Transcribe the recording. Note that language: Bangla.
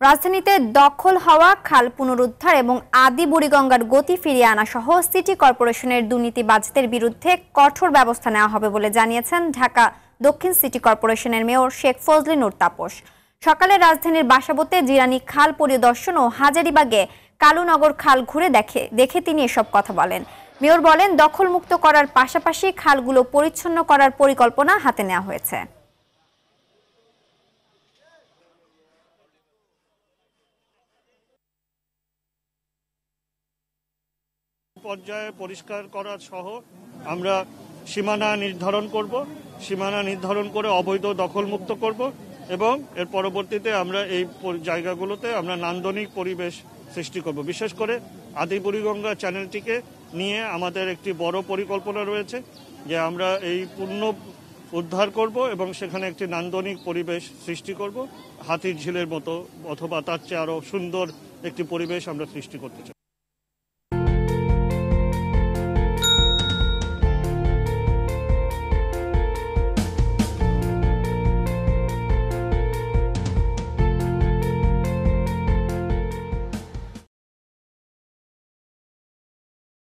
রাজধানীতে দখল হওয়া, খাল পুনরুদ্ধার এবং আদি বুড়িগঙ্গার গতি ফিরিয়ে আনা সহ সিটি কর্পোরেশনের দুর্নীতিবাজদের বিরুদ্ধে কঠোর ব্যবস্থা নেওয়া হবে বলে জানিয়েছেন ঢাকা দক্ষিণ সিটি কর্পোরেশনের মেয়র শেখ ফজলি নূর তাপস। সকালে রাজধানীর বাসাবোতে জিরানি খাল পরিদর্শন ও হাজারিবাগে কালুনগর খাল ঘুরে দেখে দেখে তিনি এসব কথা বলেন। মেয়র বলেন, দখলমুক্ত করার পাশাপাশি খালগুলো পরিচ্ছন্ন করার পরিকল্পনা হাতে নেওয়া হয়েছে। পর্যায়ে পরিষ্কার করা সহ আমরা সীমানা নির্ধারণ করব। সীমানা নির্ধারণ করে অবৈধ দখলমুক্ত করব এবং এর পরবর্তীতে আমরা এই জায়গাগুলোতে আমরা নান্দনিক পরিবেশ সৃষ্টি করব। বিশেষ করে আদি বুড়িগঙ্গা চ্যানেলটিকে নিয়ে আমাদের একটি বড় পরিকল্পনা রয়েছে যে আমরা এই পূর্ণ উদ্ধার করব এবং সেখানে একটি নান্দনিক পরিবেশ সৃষ্টি করব। হাতির ঝিলের মতো অথবা তার চেয়ে আরও সুন্দর একটি পরিবেশ আমরা সৃষ্টি করতে চাই।